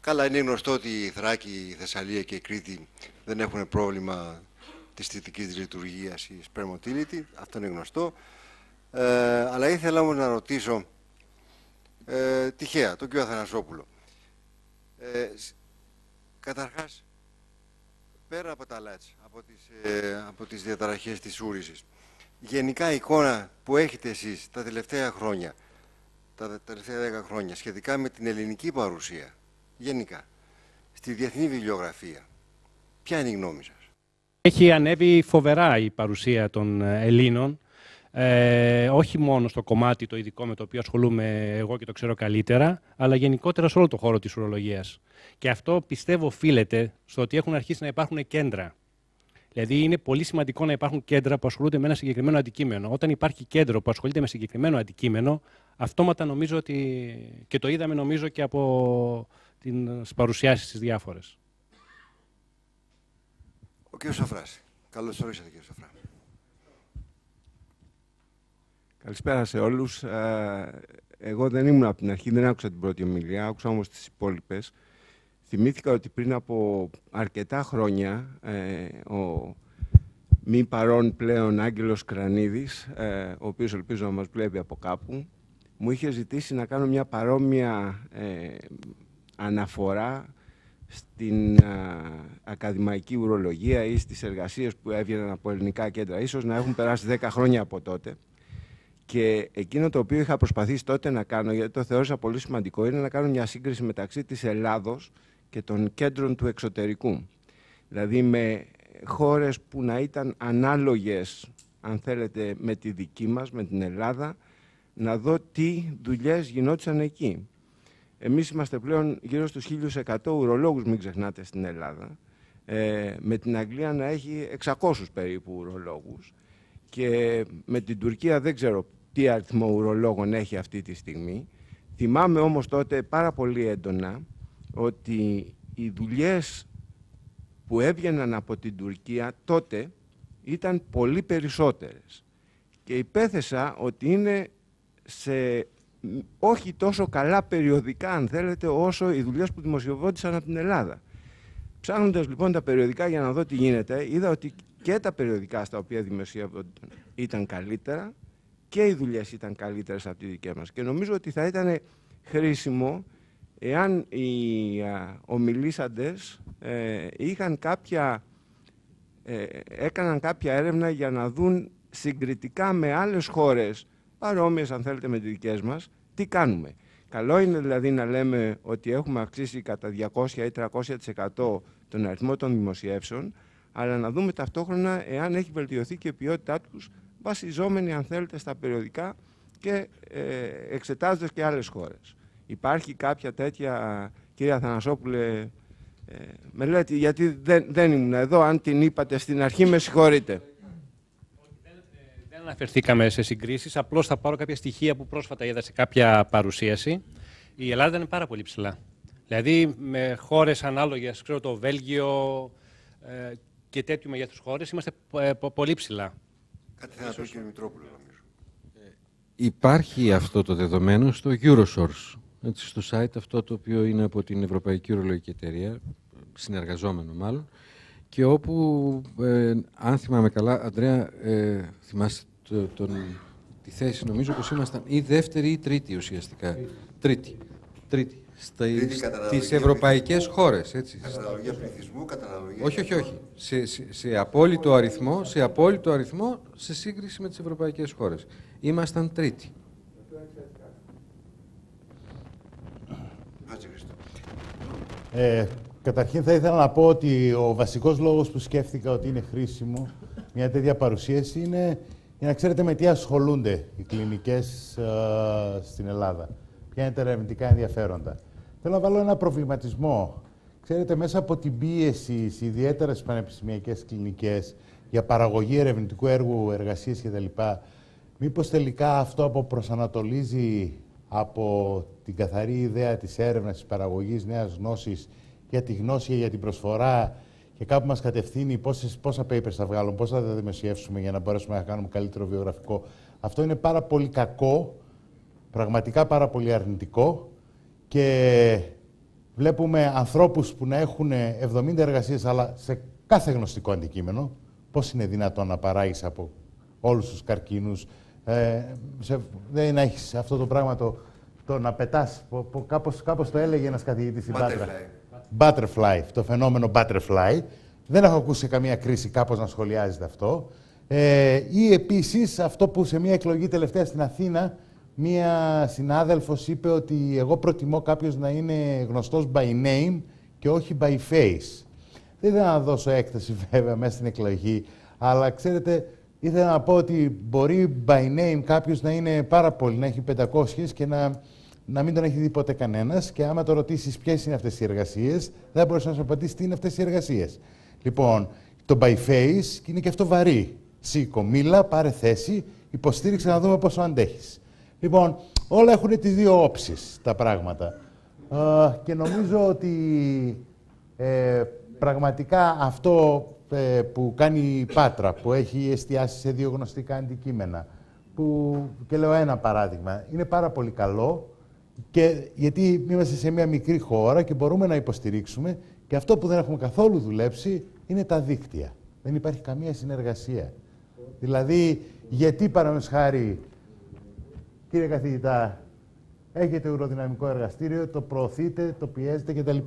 Καλά, είναι γνωστό ότι η Θράκη, η Θεσσαλία και η Κρήτη δεν έχουν πρόβλημα της θετικής λειτουργίας η σπερμοτήλητη. Αυτό είναι γνωστό. Ε, αλλά ήθελα όμως να ρωτήσω ε, τυχαία τον κύριο Αθανασόπουλο. Ε, καταρχάς, πέρα από τα λάτς, από τις, ε, από τις διαταραχές της ούρησης, γενικά η εικόνα που έχετε εσείς τα τελευταία χρόνια, τα τελευταία δέκα χρόνια, σχετικά με την ελληνική παρουσία, γενικά, στη διεθνή βιβλιογραφία, ποια είναι η γνώμη σας; Έχει ανέβει φοβερά η παρουσία των ε, Ελλήνων, ε, όχι μόνο στο κομμάτι το ειδικό με το οποίο ασχολούμαι εγώ και το ξέρω καλύτερα, αλλά γενικότερα σε όλο το χώρο της ουρολογίας. Και αυτό πιστεύω οφείλεται στο ότι έχουν αρχίσει να υπάρχουν κέντρα. Δηλαδή, είναι πολύ σημαντικό να υπάρχουν κέντρα που ασχολούνται με ένα συγκεκριμένο αντικείμενο. Όταν υπάρχει κέντρο που ασχολείται με συγκεκριμένο αντικείμενο, αυτόματα νομίζω ότι. και το είδαμε νομίζω και από τι παρουσιάσεις τις διάφορες. Ο κ. Σοφράση. Καλώς ορίσατε κ. Σοφρά. Καλησπέρα σε όλους. Ε, εγώ δεν ήμουν από την αρχή, δεν άκουσα την πρώτη ομιλία, άκουσα όμως τις υπόλοιπες. Θυμήθηκα ότι πριν από αρκετά χρόνια ε, ο μη παρόν πλέον Άγγελος Κρανίδης, ε, ο οποίος ελπίζω να μας βλέπει από κάπου, μου είχε ζητήσει να κάνω μια παρόμοια αναφορά στην ακαδημαϊκή ουρολογία ή στις εργασίες που έβγαιναν από ελληνικά κέντρα. Ίσως να έχουν περάσει 10 χρόνια από τότε. Και εκείνο το οποίο είχα προσπαθήσει τότε να κάνω, γιατί το θεώρησα πολύ σημαντικό, είναι να κάνω μια σύγκριση μεταξύ της Ελλάδος και των κέντρων του εξωτερικού. Δηλαδή με χώρες που να ήταν ανάλογες, αν θέλετε, με τη δική μας, με την Ελλάδα, να δω τι δουλειές γινόντουσαν εκεί. Εμείς είμαστε πλέον γύρω στους 1.100 ουρολόγους, μην ξεχνάτε, στην Ελλάδα, ε, με την Αγγλία να έχει 600 περίπου ουρολόγους και με την Τουρκία δεν ξέρω τι αριθμό ουρολόγων έχει αυτή τη στιγμή. Θυμάμαι όμως τότε πάρα πολύ έντονα ότι οι δουλειές που έβγαιναν από την Τουρκία τότε ήταν πολύ περισσότερες. Και υπέθεσα ότι είναι σε όχι τόσο καλά περιοδικά, αν θέλετε, όσο οι δουλειές που δημοσιοβόντουσαν από την Ελλάδα. Ψάχνοντας λοιπόν τα περιοδικά για να δω τι γίνεται, είδα ότι και τα περιοδικά στα οποία δημοσιεύονταν ήταν καλύτερα και οι δουλειές ήταν καλύτερες από τη δική μας. Και νομίζω ότι θα ήταν χρήσιμο εάν οι ομιλήσαντες ε, είχαν κάποια, ε, έκαναν κάποια έρευνα για να δουν συγκριτικά με άλλες χώρες, παρόμοιες αν θέλετε με τις δικές μας, τι κάνουμε; Καλό είναι δηλαδή να λέμε ότι έχουμε αυξήσει κατά 200 ή 300% τον αριθμό των δημοσιεύσεων, αλλά να δούμε ταυτόχρονα εάν έχει βελτιωθεί και η ποιότητά τους, βασιζόμενοι αν θέλετε στα περιοδικά και ε, εξετάζοντας και άλλες χώρες. Υπάρχει κάποια τέτοια, κυρία Θανασόπουλε, ε, μελέτη, γιατί δεν, δεν ήμουν εδώ, αν την είπατε στην αρχή με συγχωρείτε. Δεν αναφερθήκαμε σε συγκρίσεις, απλώς θα πάρω κάποια στοιχεία που πρόσφατα είδα σε κάποια παρουσίαση. Η Ελλάδα είναι πάρα πολύ ψηλά. Δηλαδή με χώρες ανάλογες, ξέρω το Βέλγιο ε, και τέτοιου μεγέθους χώρες, είμαστε ε, πολύ ψηλά. Κάτι θα πει ο Μητρόπουλο, νομίζω. Ε, υπάρχει αυτό το δεδομένο στο Eurosource, έτσι, στο site αυτό το οποίο είναι από την Ευρωπαϊκή Ορολογική Εταιρεία, συνεργαζόμενο μάλλον, και όπου, ε, αν θυμάμαι καλά, Αντρέα, ε, θυμάσαι τον, τη θέση, νομίζω πως ήμασταν ή δεύτερη ή τρίτη ουσιαστικά. Τρίτη. Τρίτη. Στις ευρωπαϊκές χώρες. Έτσι. Καταναλογία πληθυσμού, καταναλογία... Όχι, όχι, όχι. Σε, σε, σε, απόλυτο αριθμό, σε απόλυτο αριθμό σε σύγκριση με τις ευρωπαϊκές χώρες. Ήμασταν τρίτη. Ε, καταρχήν θα ήθελα να πω ότι ο βασικός λόγος που σκέφτηκα ότι είναι χρήσιμο μια τέτοια παρουσίαση είναι για να ξέρετε με τι ασχολούνται οι κλινικές ε, στην Ελλάδα. Ποια είναι τα ερευνητικά ενδιαφέροντα. Θέλω να βάλω ένα προβληματισμό. Ξέρετε, μέσα από την πίεση, ιδιαίτερα στι πανεπιστημιακές κλινικές, για παραγωγή ερευνητικού έργου, εργασίες κτλ., μήπως τελικά αυτό αποπροσανατολίζει από την καθαρή ιδέα της έρευνας, της παραγωγής νέας γνώσης για τη γνώση, για την προσφορά και κάπου μας κατευθύνει πόσες, πόσα papers θα βγάλουμε, πόσα θα δημοσιεύσουμε για να μπορέσουμε να κάνουμε καλύτερο βιογραφικό. Αυτό είναι πάρα πολύ κακό, πραγματικά πάρα πολύ αρνητικό και βλέπουμε ανθρώπους που να έχουν 70 εργασίες, αλλά σε κάθε γνωστικό αντικείμενο, πώς είναι δυνατόν να παράγεις από όλους τους καρκίνους, ε, σε, δεν έχεις αυτό το πράγμα το, το να πετάς, που, κάπως, κάπως το έλεγε ένας καθηγητής στην Πάτρα. Butterfly, το φαινόμενο butterfly. Δεν έχω ακούσει καμία κρίση κάπως να σχολιάζεται αυτό. Ε, ή επίσης αυτό που σε μια εκλογή τελευταία στην Αθήνα μία συνάδελφος είπε ότι εγώ προτιμώ κάποιος να είναι γνωστός by name και όχι by face. Δεν ήθελα να δώσω έκθεση βέβαια μέσα στην εκλογή, αλλά ξέρετε, ήθελα να πω ότι μπορεί by name κάποιος να είναι πάρα πολύ, να έχει 500 και να, να μην τον έχει δει ποτέ κανένας. Και άμα το ρωτήσεις ποιες είναι αυτές οι εργασίες, δεν μπορείς να σου απαντήσεις τι είναι αυτές οι εργασίες. Λοιπόν, το by face είναι και αυτό βαρύ. Σήκω, μίλα, πάρε θέση, υποστήριξε να δούμε πόσο αντέχεις. Λοιπόν, όλα έχουν τις δύο όψεις τα πράγματα. και νομίζω ότι ε, πραγματικά αυτό ε, που κάνει η Πάτρα, που έχει εστιάσει σε δύο γνωστικά αντικείμενα, που, και λέω ένα παράδειγμα, είναι πάρα πολύ καλό, και, γιατί είμαστε σε μια μικρή χώρα και μπορούμε να υποστηρίξουμε και αυτό που δεν έχουμε καθόλου δουλέψει είναι τα δίκτυα. Δεν υπάρχει καμία συνεργασία. Δηλαδή, γιατί παραδείγματος χάρη κύριε καθηγητά, έχετε ουροδυναμικό εργαστήριο, το προωθείτε, το πιέζετε κτλ.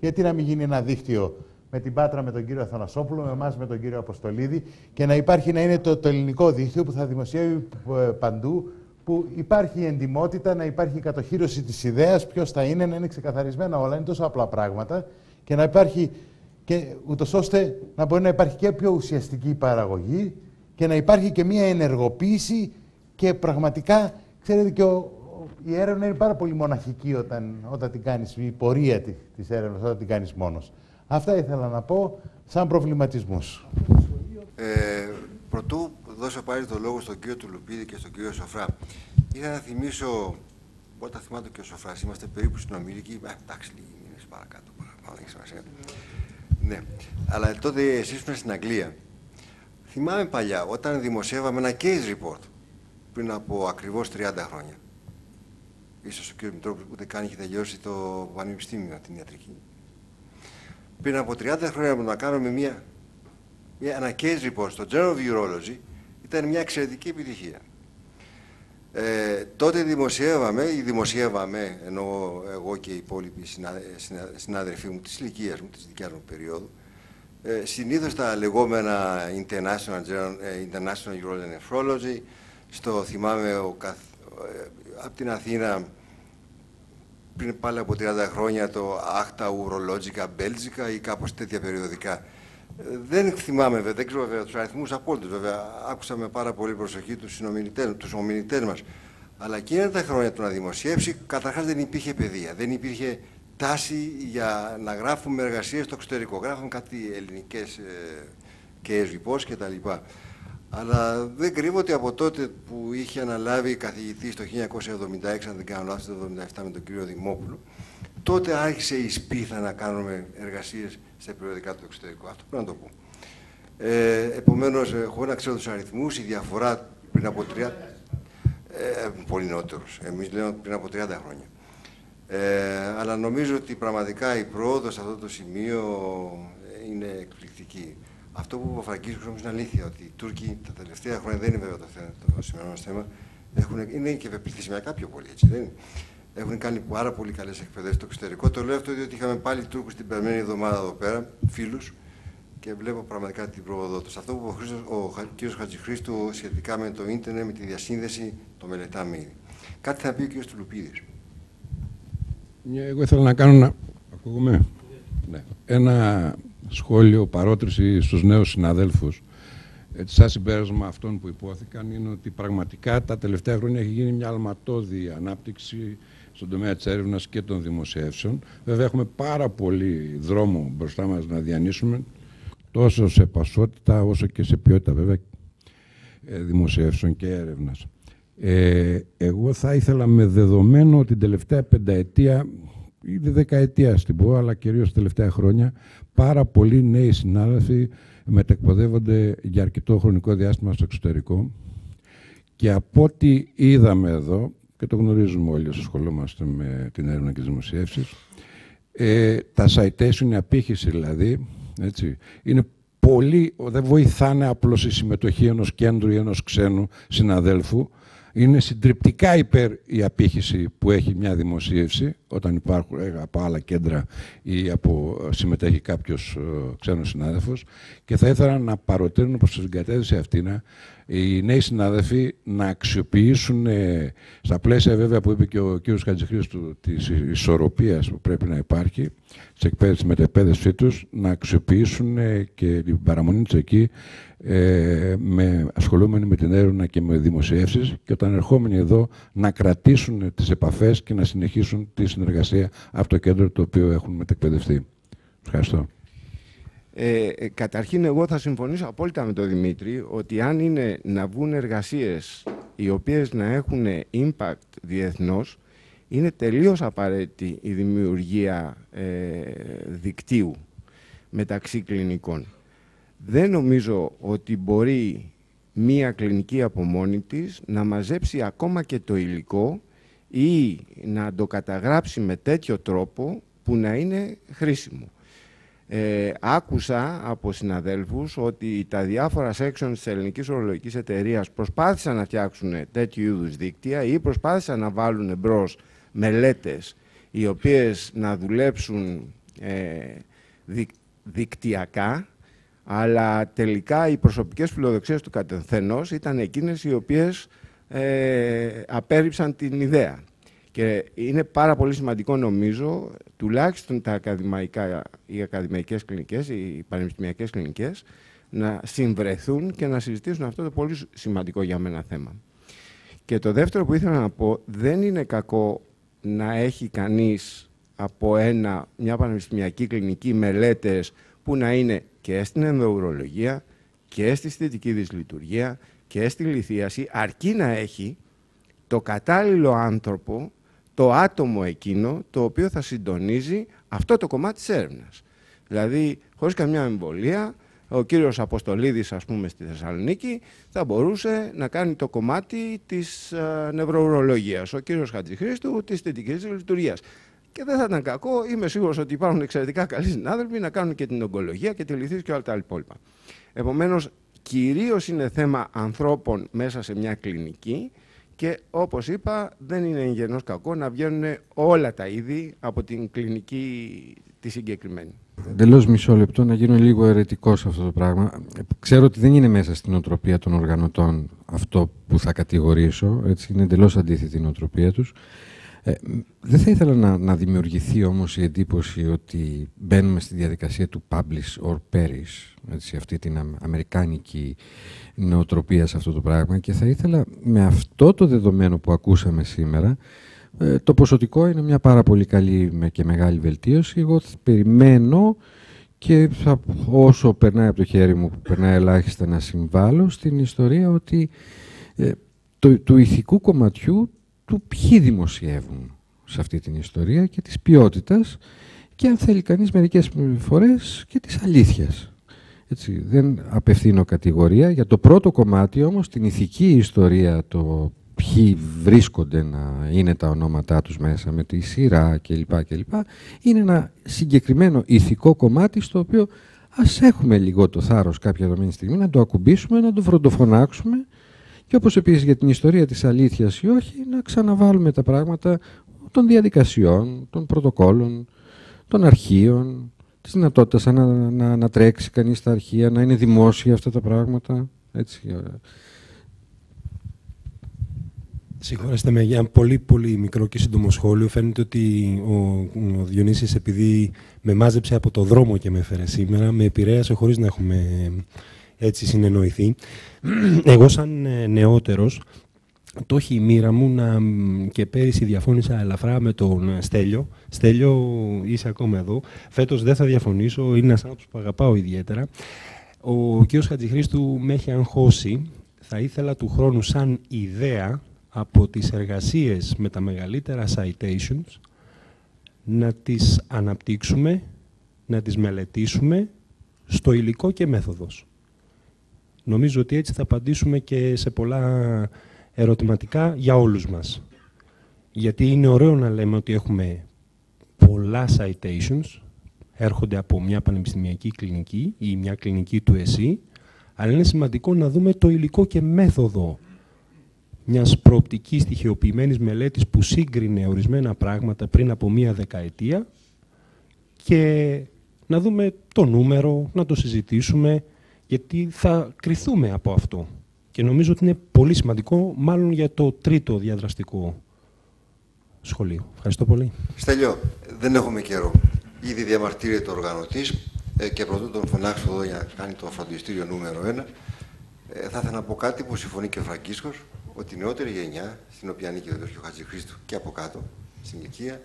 Γιατί να μην γίνει ένα δίκτυο με την Πάτρα με τον κύριο Αθανασόπουλο, με εμάς με τον κύριο Αποστολίδη και να υπάρχει να είναι το, το ελληνικό δίκτυο που θα δημοσιεύει ε, παντού, που υπάρχει εντιμότητα, να υπάρχει η κατοχήρωση της ιδέας, ποιος θα είναι, να είναι ξεκαθαρισμένα όλα. Είναι τόσο απλά πράγματα και να υπάρχει και ούτως ώστε να μπορεί να υπάρχει και πιο ουσιαστική παραγωγή και να υπάρχει και μια ενεργοποίηση και πραγματικά Ξέρετε και ο, η έρευνα είναι πάρα πολύ μοναχική όταν, όταν την κάνεις, η πορεία της, της έρευνας όταν την κάνεις μόνος. Αυτά ήθελα να πω σαν προβληματισμούς. Ε, πρωτού δώσω πάλι το λόγο στον κύριο Τουλουπίδη και στον κύριο Σοφρά, ήθελα να θυμίσω, όταν θυμάται και ο Σοφράς, είμαστε περίπου στην Ομιλική, ε, εντάξει, λίγοι μήνες παρακάτω, παραπάνω, έχει σημασία. Ναι, αλλά τότε εσείς ήσουν στην Αγγλία. Θυμάμαι παλιά, όταν δημοσιεύαμε ένα case report, πριν από ακριβώς 30 χρόνια. Ίσως ο κ. Μητρόπουλος ούτε καν είχε τελειώσει το πανεπιστήμιο, την ιατρική. Πριν από 30 χρόνια που να κάνουμε μια, μια, ένα case report στο Journal of Urology ήταν μια εξαιρετική επιτυχία. Ε, τότε δημοσιεύαμε, ή δημοσιεύαμε, ενώ εγώ και οι υπόλοιποι συνάδελφοί μου της ηλικίας μου, της δικιάς μου περίοδου, ε, συνήθως τα λεγόμενα International, ε, International Urology Nephrology, στο θυμάμαι ο καθ... Ε, από την Αθήνα πριν πάλι από 30 χρόνια το Άχτα Ουρολόγικα Μπέλτζικα ή κάπως τέτοια περιοδικά. Ε, δεν θυμάμαι, βέβαια, δεν ξέρω βέβαια τους αριθμούς απόλυτους, βέβαια. Άκουσα με πάρα πολύ προσοχή τους συνομιλητές, τους ομιλητές μας. Αλλά εκείνα τα χρόνια του να δημοσιεύσει, καταρχάς δεν υπήρχε παιδεία, δεν υπήρχε τάση για να γράφουμε εργασίες στο εξωτερικό. Γράφουμε κάτι ελληνικές ε, και ριπός και τα λοιπά. Αλλά δεν κρύβω ότι από τότε που είχε αναλάβει καθηγητή το 1976, αν δεν κάνω λάθος, το 1977 με τον κύριο Δημόπουλο, τότε άρχισε η σπίθα να κάνουμε εργασίες σε περιοδικά του εξωτερικού. Αυτό πρέπει να το πω. Ε, επομένως, ε, χωρίς να ξέρω τους αριθμούς, η διαφορά πριν από 30... Ε, πολύ νεότερος. Εμείς λέμε πριν από 30 χρόνια. Ε, αλλά νομίζω ότι πραγματικά η πρόοδος σε αυτό το σημείο είναι εκπληκτική. Αυτό που φραγγίζει όμω είναι αλήθεια ότι οι Τούρκοι τα τελευταία χρόνια δεν είναι βέβαια το, θέμα, το σημερινό μα θέμα. Έχουν, είναι και πληθυσμιακά πιο πολύ έτσι. Δεν είναι. Έχουν κάνει πάρα πολύ καλές εκπαιδεύσεις στο εξωτερικό. Το λέω αυτό διότι είχαμε πάλι Τούρκους την περμένη εβδομάδα εδώ πέρα, φίλους, και βλέπω πραγματικά την πρόοδο τους. Αυτό που είπε ο, ο κ. Χατζηχρήστου σχετικά με το ίντερνετ, με τη διασύνδεση, το μελετάμε ήδη. Κάτι θα πει ο κ. Τουλουπίδης. Εγώ ήθελα να κάνω να. Ακούγομαι; Ναι. Ένα σχόλιο, παρότριση στους νέους συναδέλφους. Έτσι, σαν συμπέρασμα αυτών που υπόθηκαν είναι ότι πραγματικά τα τελευταία χρόνια έχει γίνει μια αλματώδη ανάπτυξη στον τομέα της έρευνας και των δημοσιεύσεων. Βέβαια έχουμε πάρα πολύ δρόμο μπροστά μας να διανύσουμε τόσο σε πασότητα όσο και σε ποιότητα βέβαια ε, δημοσιεύσεων και έρευνας. Ε, εγώ θα ήθελα με δεδομένο την τελευταία πενταετία ή δεκαετία στην πω, αλλά κυρίως τελευταία χρόνια, πάρα πολλοί νέοι συνάδελφοι μετεκποδεύονται για αρκετό χρονικό διάστημα στο εξωτερικό. Και από ό,τι είδαμε εδώ, και το γνωρίζουμε όλοι όσοι ασχολούμαστε με την έρευνα και τις δημοσιεύσεις, Ε, τα citation, η απήχηση δηλαδή, έτσι, είναι πολύ, δεν βοηθάνε απλώς η συμμετοχή ενός κέντρου ή ενός ξένου συναδέλφου, είναι συντριπτικά υπέρ η απήχηση που έχει μια δημοσίευση όταν υπάρχουν ε, από άλλα κέντρα ή από συμμετέχει κάποιος ε, ξένος συνάδελφος. Και θα ήθελα να παροτρύνω προς την κατεύθυνση αυτή οι νέοι συνάδελφοι να αξιοποιήσουν ε, στα πλαίσια βέβαια που είπε και ο κύριος Χατζηχρήστου της ισορροπίας που πρέπει να υπάρχει σε εκπαίδευση μετεπαίδευσή τους να αξιοποιήσουν και την παραμονή τους εκεί ε, με, ασχολούμενοι με την έρευνα και με δημοσιεύσεις και όταν ερχόμενοι εδώ να κρατήσουν τις επαφές και να συνεχίσουν τη συνεργασία από το κέντρο το οποίο έχουν μετεκπαιδευτεί. Ευχαριστώ. Ε, ε, καταρχήν εγώ θα συμφωνήσω απόλυτα με τον Δημήτρη ότι αν είναι να βγουν εργασίες οι οποίες να έχουν impact διεθνώς είναι τελείως απαραίτητη η δημιουργία ε, δικτύου μεταξύ κλινικών. Δεν νομίζω ότι μπορεί μία κλινική από μόνη της να μαζέψει ακόμα και το υλικό ή να το καταγράψει με τέτοιο τρόπο που να είναι χρήσιμο. Ε, άκουσα από συναδέλφους ότι τα διάφορα sections της ελληνικής ορολογικής εταιρείας προσπάθησαν να φτιάξουν τέτοιου είδους δίκτυα ή προσπάθησαν να βάλουν εμπρό μελέτες οι οποίες να δουλέψουν ε, δικτυακά αλλά τελικά οι προσωπικές φιλοδοξίες του καθενός ήταν εκείνες οι οποίες ε, απέρριψαν την ιδέα. Και είναι πάρα πολύ σημαντικό νομίζω, τουλάχιστον τα ακαδημαϊκά, οι ακαδημαϊκές κλινικές, οι πανεπιστημιακές κλινικές, να συμβρεθούν και να συζητήσουν αυτό το πολύ σημαντικό για μένα θέμα. Και το δεύτερο που ήθελα να πω, δεν είναι κακό να έχει κανείς από ένα, μια πανεπιστημιακή κλινική μελέτες που να είναι και στην ενδοουρολογία και στη θετική δυσλειτουργία και στη λυθίαση, αρκεί να έχει το κατάλληλο άνθρωπο, το άτομο εκείνο, το οποίο θα συντονίζει αυτό το κομμάτι της έρευνας. Δηλαδή, χωρίς καμιά εμβολία, ο κύριος Αποστολίδης, ας πούμε, στη Θεσσαλονίκη, θα μπορούσε να κάνει το κομμάτι της α, νευροουρολογίας. Ο κύριος Χατζηχρήστου της θετικής λειτουργίας. Και δεν θα ήταν κακό, είμαι σίγουρος ότι υπάρχουν εξαιρετικά καλοί συνάδελφοι να κάνουν και την ογκολογία και τη λυθή και όλα τα υπόλοιπα. Επομένως, κυρίως είναι θέμα ανθρώπων μέσα σε μια κλινική και όπως είπα, δεν είναι εγγενώς κακό να βγαίνουν όλα τα είδη από την κλινική τη συγκεκριμένη. Εντελώς μισό λεπτό να γίνω λίγο αιρετικός σε αυτό το πράγμα. Ξέρω ότι δεν είναι μέσα στην οτροπία των οργανωτών αυτό που θα κατηγορήσω. Έτσι είναι εντελώς αντίθετη η νοοτροπία τους. Ε, δεν θα ήθελα να, να δημιουργηθεί όμως η εντύπωση ότι μπαίνουμε στη διαδικασία του publish or perish, έτσι, αυτή την αμερικάνικη νοοτροπία σε αυτό το πράγμα και θα ήθελα με αυτό το δεδομένο που ακούσαμε σήμερα ε, το ποσοτικό είναι μια πάρα πολύ καλή και μεγάλη βελτίωση. Εγώ περιμένω και θα, όσο περνάει από το χέρι μου, που περνάει ελάχιστα να συμβάλλω στην ιστορία ότι ε, το, του ηθικού κομματιού του ποιοι δημοσιεύουν σε αυτή την ιστορία και της ποιότητας και αν θέλει κανείς μερικές φορές και της αλήθειας. Έτσι, δεν απευθύνω κατηγορία. Για το πρώτο κομμάτι όμως, την ηθική ιστορία, το ποιοι βρίσκονται να είναι τα ονόματά τους μέσα με τη σειρά κλπ. κλπ είναι ένα συγκεκριμένο ηθικό κομμάτι στο οποίο ας έχουμε λίγο το θάρρος κάποια δομένη στιγμή να το ακουμπήσουμε, να το βροντοφωνάξουμε και όπως επίσης για την ιστορία της αλήθειας ή όχι, να ξαναβάλουμε τα πράγματα των διαδικασιών, των πρωτοκόλων, των αρχείων, της δυνατότητας να, να, να τρέξει κανείς στα αρχεία, να είναι δημόσια αυτά τα πράγματα. Έτσι. Συγχωρέστε με για ένα πολύ πολύ μικρό και σύντομο σχόλιο. Φαίνεται ότι ο, ο Διονύσης επειδή με μάζεψε από το δρόμο και με έφερε σήμερα, με επηρέασε χωρίς να έχουμε έτσι συνεννοηθεί. Εγώ σαν ε, νεότερος, το έχει η μοίρα μου να, και πέρυσι διαφώνησα ελαφρά με τον ε, Στέλιο. Στέλιο, είσαι ακόμα εδώ. Φέτος δεν θα διαφωνήσω, είναι ένας άνθρωπος που αγαπάω ιδιαίτερα. Ο κ. Χατζηχρήστου με έχει αγχώσει. Θα ήθελα του χρόνου σαν ιδέα από τις εργασίες με τα μεγαλύτερα citations να τις αναπτύξουμε, να τις μελετήσουμε στο υλικό και μέθοδος. Νομίζω ότι έτσι θα απαντήσουμε και σε πολλά ερωτηματικά για όλους μας. Γιατί είναι ωραίο να λέμε ότι έχουμε πολλά citations, έρχονται από μια πανεπιστημιακή κλινική ή μια κλινική του ΕΣΥ, αλλά είναι σημαντικό να δούμε το υλικό και μέθοδο μιας προοπτικής στοιχειοποιημένης μελέτης που σύγκρινε ορισμένα πράγματα πριν από μία δεκαετία και να δούμε το νούμερο, να το συζητήσουμε, γιατί θα κριθούμε από αυτό. Και νομίζω ότι είναι πολύ σημαντικό, μάλλον για το τρίτο διαδραστικό σχολείο. Ευχαριστώ πολύ. Στέλιο, δεν έχουμε καιρό. Ήδη διαμαρτύρεται ο οργανωτής ε, και πρωτού τον φωνάξω εδώ για να κάνει το φροντιστήριο νούμερο 1. Ε, θα ήθελα να πω κάτι που συμφωνεί και ο Φραγκίσκος, ότι η νεότερη γενιά, στην οποία ανήκει βεβαίω και ο Χατζηχρήστου και από κάτω, στην ηλικία,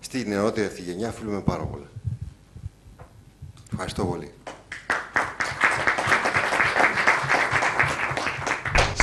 στη νεότερη αυτή γενιά οφείλουμε πάρα πολλά. Ευχαριστώ πολύ.